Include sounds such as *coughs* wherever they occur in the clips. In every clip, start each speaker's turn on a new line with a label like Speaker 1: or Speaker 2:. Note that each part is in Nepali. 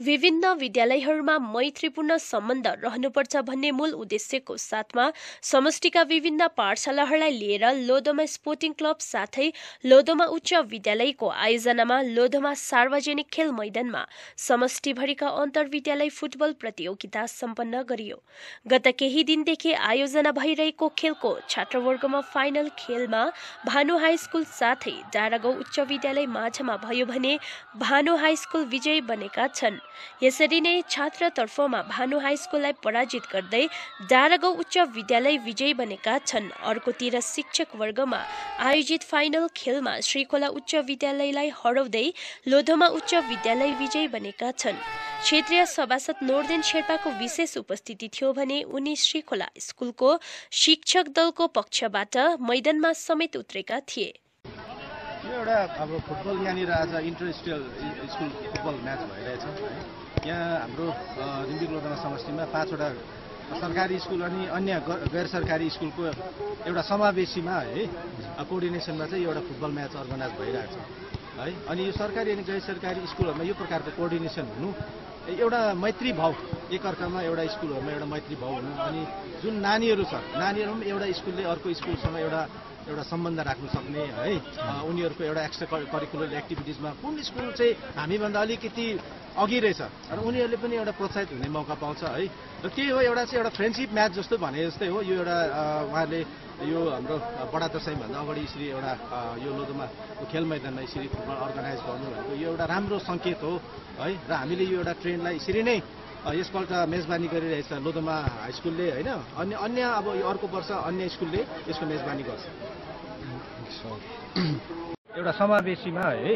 Speaker 1: विभिन्न विद्यालयहरूमा मैत्रीपूर्ण सम्बन्ध रहनुपर्छ भन्ने मूल उद्देश्यको साथमा समष्टिका विभिन्न पाठशालाहरूलाई लिएर लोधोमा स्पोर्टिङ क्लब साथै लोधोमा उच्च विद्यालयको आयोजनामा लोधोमा सार्वजनिक खेल मैदानमा समष्टिभरिका अन्तर्विद्यालय फुटबल प्रतियोगिता सम्पन्न गरियो। गत केही दिनदेखि आयोजना भइरहेको खेलको छात्रवर्गमा फाइनल खेलमा भानु हाई स्कुल साथै डाँडागाउँ उच्च विद्यालय माझमा भयो भने भानु हाई स्कुल विजयी बनेका छन्। यसरी नै छात्रतर्फमा भानु हाई स्कुललाई पराजित गर्दै डाँडागाउँ उच्च विद्यालय विजयी बनेका छन्। अर्कोतिर शिक्षक वर्गमा आयोजित फाइनल खेलमा श्रीखोला उच्च विद्यालयलाई हराउँदै लोधोमा उच्च विद्यालय विजयी बनेका छन्। क्षेत्रीय सभासद नोर्देन शेर्पाको विशेष उपस्थिति थियो भने उनी श्रीखोला स्कुलको शिक्षक दलको पक्षबाट मैदानमा समेत उत्रेका थिए।
Speaker 2: एउटा अब फुटबल यहाँनिर आज इन्टर स्कुल फुटबल म्याच भइरहेछ है। यहाँ हाम्रो रिम्बिक लोधना समष्टिमा पाँचवटा सरकारी स्कुल अनि अन्य गैर सरकारी स्कुलको एउटा समावेशीमा है कोअर्डिनेसनमा चाहिँ एउटा फुटबल म्याच अर्गनाइज भइरहेको छ है। अनि यो सरकारी अनि गैर सरकारी स्कुलहरूमा यो प्रकारको कोअर्डिनेसन हुनु एउटा मैत्री भाव एकअर्कामा एउटा स्कुलहरूमा एउटा मैत्री भाव हुनु अनि जुन नानीहरू छ नानीहरू पनि एउटा स्कुलले अर्को स्कुलसँग एउटा एउटा सम्बन्ध राख्न सक्ने है? उनीहरूको एउटा एक्स्ट्रा करिकुलर एक्टिभिटिजमा कुन स्कुल चाहिँ हामीभन्दा अलिकति अघि रहेछ? र उनीहरूले पनि एउटा प्रोत्साहित हुने मौका पाउँछ है? र त्यही हो एउटा चाहिँ एउटा फ्रेन्डसिप म्याच जस्तो भने जस्तै हो यो एउटा उहाँले यो हाम्रो बडा दसैँभन्दा अगाडि यसरी एउटा यो लोधोमा खेल मैदानमा यसरी फुटबल अर्गनाइज गर्नु भनेको यो एउटा राम्रो सङ्केत हो है? र हामीले यो एउटा ट्रेन्डलाई यसरी नै यसपल्ट मेजबानी गरिरहेछ लोधोमा हाई स्कुलले होइन? अन्य अन्य अब अर्को वर्ष अन्य स्कुलले यसको मेजबानी गर्छ। *coughs* एउटा समावेशीमा है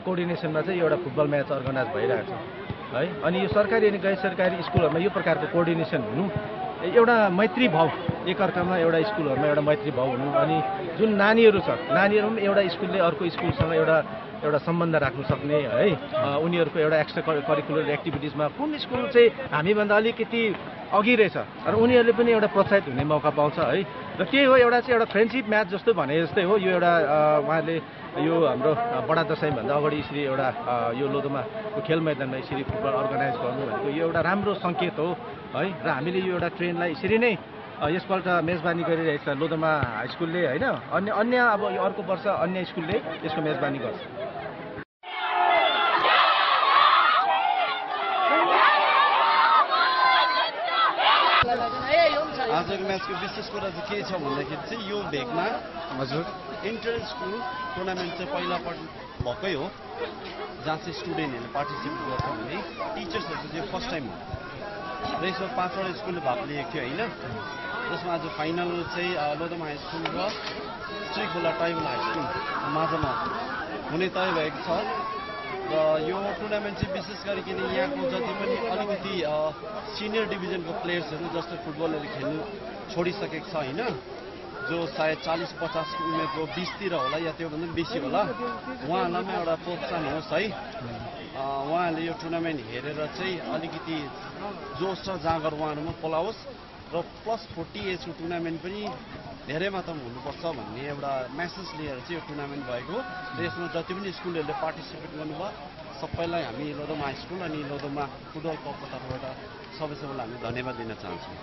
Speaker 2: कोअर्डिनेसनमा चाहिँ एउटा फुटबल म्याच अर्गनाइज भइरहेको छ है। अनि यो सरकारी अनि गैर सरकारी स्कुलहरूमा यो प्रकारको कोअर्डिनेसन हुनु एउटा मैत्री भाव एकअर्कामा एउटा स्कुलहरूमा एउटा मैत्री भाव हुनु। अनि जुन नानीहरू छ नानीहरू पनि एउटा स्कुलले अर्को स्कुलसँग एउटा एउटा सम्बन्ध राख्न सक्ने है उनीहरूको एउटा एक्स्ट्रा करिकुलर एक्टिभिटिजमा कुन स्कुल चाहिँ हामीभन्दा अलिकति अघि रहेछ। र उनीहरूले पनि एउटा प्रोत्साहित हुने मौका पाउँछ है। र त्यही हो एउटा चाहिँ एउटा फ्रेन्डसिप म्याच जस्तो भने जस्तै हो। यो एउटा उहाँले यो हाम्रो बडा दसैँभन्दा अगाडि यसरी एउटा यो लोधोमा खेल मैदानमा यसरी फुटबल अर्गनाइज गर्नु भनेको यो एउटा राम्रो सङ्केत हो है। र हामीले यो एउटा ट्रेनलाई यसरी नै यसपल्ट मेजबानी गरिरहेछ लोधोमा हाई स्कुलले होइन। अन्य अन्य अब यो अर्को वर्ष अन्य स्कुलले यसको मेजबानी गर्छ।
Speaker 3: आजको म्याचको विशेष कुरा चाहिँ के छ भन्दाखेरि चाहिँ यो भेगमा
Speaker 2: हजुर
Speaker 3: इन्टर स्कुल टुर्नामेन्ट चाहिँ पहिलापल्ट भएकै हो जहाँ चाहिँ स्टुडेन्टहरूले पार्टिसिपेट गर्छ भने टिचर्सहरूको चाहिँ फर्स्ट टाइम हो र यसमा पाँचवटा स्कुलले भाग लिएको थियो होइन जसमा आज फाइनल चाहिँ लोधोमा हाई स्कुल र श्रीखोला ट्राइबल हाई स्कुल माझमा हुने तय भएको छ र यो टुर्नामेन्ट चाहिँ विशेष गरिकन यहाँको जति पनि अलिकति सिनियर डिभिजनको प्लेयर्सहरू जस्तो फुटबलहरू खेल्नु छोडिसकेको छ होइन जो सायद चालिस पचास उमेरको बिसतिर होला या त्योभन्दा पनि बेसी होला उहाँहरूलाई पनि एउटा प्रोत्साहन होस् है। उहाँहरूले यो टुर्नामेन्ट हेरेर चाहिँ अलिकति जोस र जाँगर उहाँहरूमा पलाओस् र प्लस फोर्टी एजको टुर्नामेन्ट पनि धेरै मात्रामा हुनुपर्छ भन्ने एउटा मेसेज लिएर चाहिँ यो टुर्नामेन्ट भएको र यसमा जति पनि स्कुलहरूले पार्टिसिपेट गर्नुभयो सबैलाई हामी लोधोमा हाई स्कुल अनि लोधोमा फुटबल क्लबको तर्फबाट सबै सबैलाई हामी धन्यवाद दिन चाहन्छौँ।